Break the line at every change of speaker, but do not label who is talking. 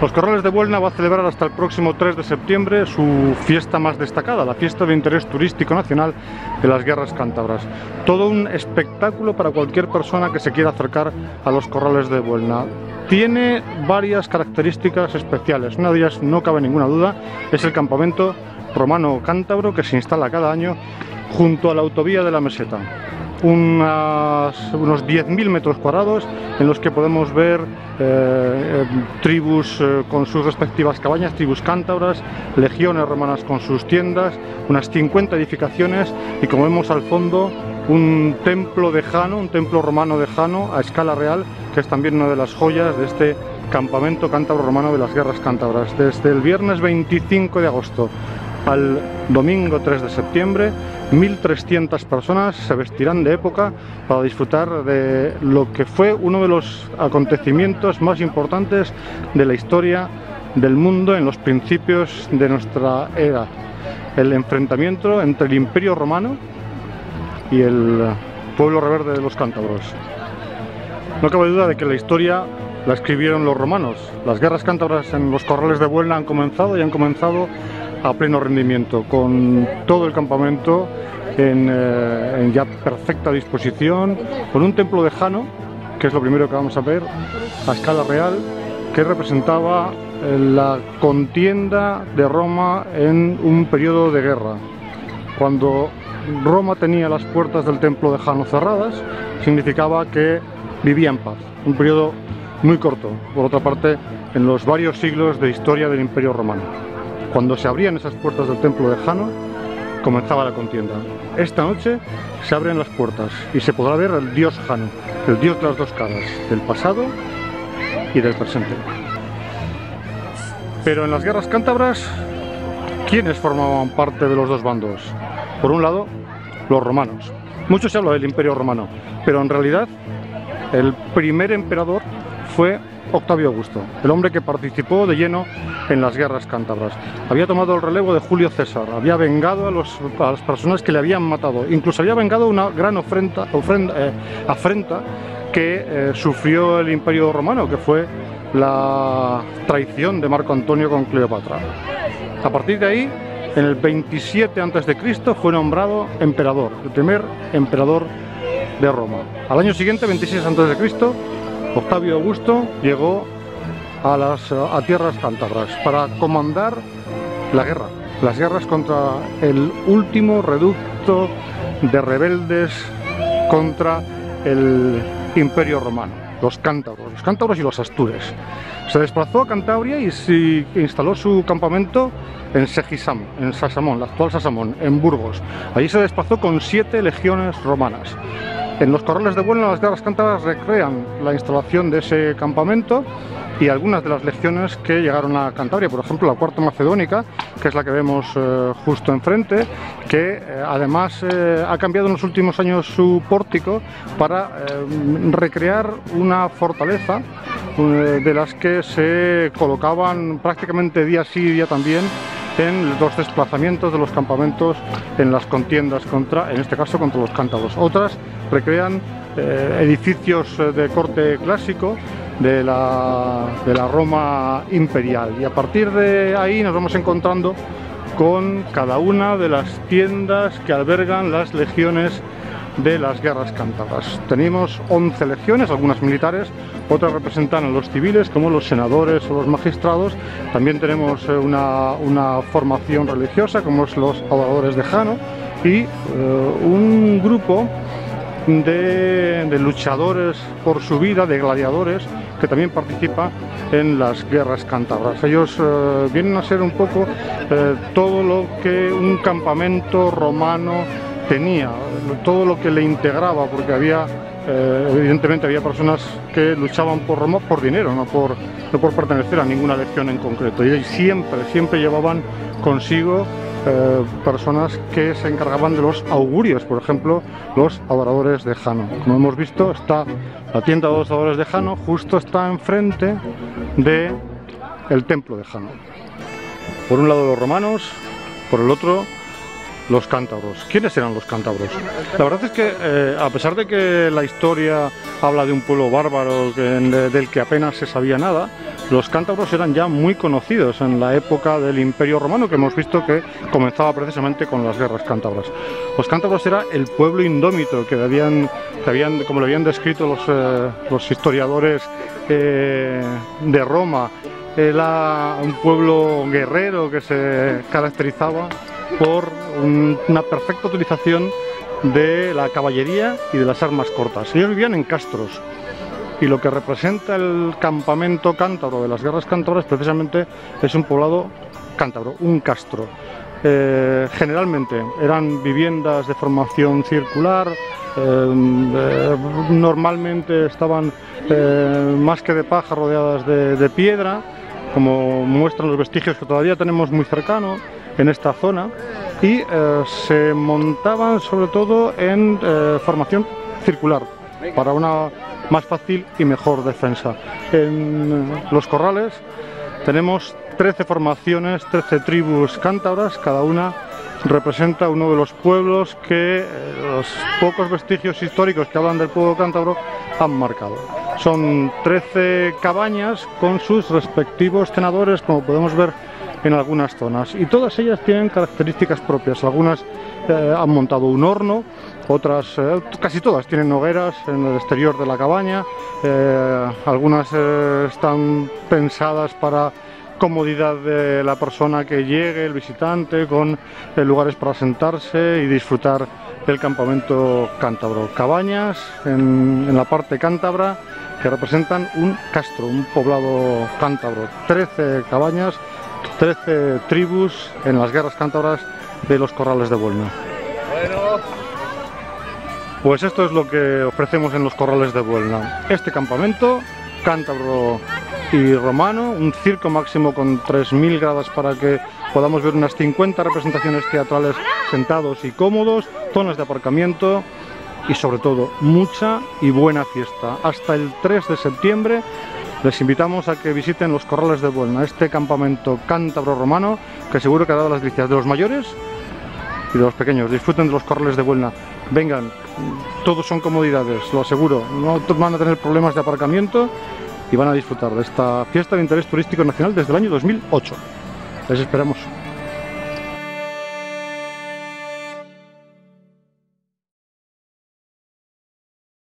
Los Corrales de Buelna va a celebrar hasta el próximo 3 de septiembre su fiesta más destacada, la fiesta de interés turístico nacional de las Guerras Cántabras. Todo un espectáculo para cualquier persona que se quiera acercar a los Corrales de Buelna. Tiene varias características especiales, una de ellas no cabe ninguna duda, es el campamento romano cántabro que se instala cada año junto a la autovía de la meseta unas, unos 10.000 metros cuadrados en los que podemos ver eh, tribus eh, con sus respectivas cabañas, tribus cántabras, legiones romanas con sus tiendas, unas 50 edificaciones y como vemos al fondo un templo de Jano, un templo romano de Jano a escala real, que es también una de las joyas de este campamento cántabro romano de las guerras cántabras. Desde el viernes 25 de agosto al domingo 3 de septiembre 1.300 personas se vestirán de época para disfrutar de lo que fue uno de los acontecimientos más importantes de la historia del mundo en los principios de nuestra era. El enfrentamiento entre el Imperio Romano y el pueblo reverde de los cántabros. No cabe duda de que la historia la escribieron los romanos. Las guerras cántabras en los corrales de Buelna han comenzado y han comenzado a pleno rendimiento, con todo el campamento eh, en, ya perfecta disposición, con un templo de Jano, que es lo primero que vamos a ver, a escala real, que representaba eh, la contienda de Roma en un periodo de guerra. Cuando Roma tenía las puertas del templo de Jano cerradas, significaba que vivía en paz, un periodo muy corto, por otra parte, en los varios siglos de historia del Imperio Romano. Cuando se abrían esas puertas del templo de Jano, comenzaba la contienda. Esta noche se abren las puertas y se podrá ver al dios Jano, el dios de las dos caras, del pasado y del presente. Pero en las guerras cántabras, ¿quiénes formaban parte de los dos bandos? Por un lado, los romanos. Mucho se habla del imperio romano, pero en realidad el primer emperador fue Octavio Augusto, el hombre que participó de lleno en las guerras cántabras. Había tomado el relevo de Julio César, había vengado a, las personas que le habían matado, incluso había vengado una gran ofrenda, eh, afrenta que eh, sufrió el Imperio Romano, que fue la traición de Marco Antonio con Cleopatra. A partir de ahí, en el 27 a.C., fue nombrado emperador, el primer emperador de Roma. Al año siguiente, 26 a.C., Octavio Augusto llegó a, las, a tierras cántabras para comandar la guerra, las guerras contra el último reducto de rebeldes contra el imperio romano, los cántabros, los cántabros y los astures. Se desplazó a Cantabria y se instaló su campamento en Segisam, en Sasamón, la actual Sasamón, en Burgos. Allí se desplazó con siete legiones romanas. En los corrales de vuelo, las guerras cántabras recrean la instalación de ese campamento y algunas de las legiones que llegaron a Cantabria, por ejemplo la cuarta macedónica, que es la que vemos eh, justo enfrente, que eh, además eh, ha cambiado en los últimos años su pórtico para recrear una fortaleza de las que se colocaban prácticamente día sí y día también en los desplazamientos de los campamentos en las contiendas contra, en este caso contra los cántabros. Otras recrean eh, edificios eh, de corte clásico de la, de la Roma imperial y a partir de ahí nos vamos encontrando con cada una de las tiendas que albergan las legiones de las guerras cántabras. Tenemos 11 legiones, algunas militares, otras representan a los civiles como los senadores o los magistrados. También tenemos eh, una, formación religiosa como los adoradores de Jano y eh, un grupo de, luchadores por su vida, de gladiadores, que también participa en las guerras cántabras. Ellos eh, vienen a ser un poco todo lo que un campamento romano tenía, todo lo que le integraba, porque había, eh, evidentemente había personas que luchaban por Roma por dinero, no por, no por pertenecer a ninguna legión en concreto. Y siempre, siempre llevaban consigo eh, personas que se encargaban de los augurios, por ejemplo, los adoradores de Jano. Como hemos visto, está la tienda de los adoradores de Jano, justo está enfrente de el templo de Jano. Por un lado los romanos, por el otro los cántabros. ¿Quiénes eran los cántabros? La verdad es que, eh, a pesar de que la historia habla de un pueblo bárbaro del que apenas se sabía nada, los cántabros eran ya muy conocidos en la época del Imperio Romano, que hemos visto que comenzaba precisamente con las guerras cántabras. Los cántabros era el pueblo indómito que habían, que habían como lo habían descrito los, eh, historiadores eh, de Roma, era un pueblo guerrero que se caracterizaba por un- una perfecta utilización de la caballería y de las armas cortas. Ellos vivían en castros, y lo que representa el campamento cántabro de las guerras cántabras precisamente es un poblado cántabro, un castro. Eh, generalmente eran viviendas de formación circular, eh, eh, normalmente estaban más que de paja rodeadas de, de piedra, como muestran los vestigios que todavía tenemos muy cercano en esta zona, y eh, se montaban sobre todo en eh, formación circular para una más fácil y mejor defensa. En eh, los corrales tenemos 13 formaciones, 13 tribus cántabras, cada una representa uno de los pueblos que eh, los pocos vestigios históricos que hablan del pueblo cántabro han marcado. Son 13 cabañas con sus respectivos cenadores, como podemos ver en algunas zonas, y todas ellas tienen características propias. Algunas eh, han montado un horno, otras, eh, casi todas tienen hogueras en el exterior de la cabaña, eh, algunas están pensadas para comodidad de la persona que llegue, el visitante, con lugares para sentarse y disfrutar del campamento cántabro. Cabañas en, en la parte cántabra que representan un castro, un poblado cántabro. 13 cabañas, 13 tribus en las guerras cántabras de los corrales de Buelna. Pues esto es lo que ofrecemos en los corrales de Buelna. Este campamento, cántabro y romano, un circo máximo con 3.000 gradas para que podamos ver unas 50 representaciones teatrales sentados y cómodos, zonas de aparcamiento y sobre todo mucha y buena fiesta. Hasta el 3 de septiembre les invitamos a que visiten los corrales de Buelna, este campamento cántabro romano que seguro que ha dado las delicias de los mayores y de los pequeños. Disfruten de los corrales de Buelna. Vengan, todos son comodidades, lo aseguro. No van a tener problemas de aparcamiento y van a disfrutar de esta fiesta de interés turístico nacional desde el año 2008. Les esperamos.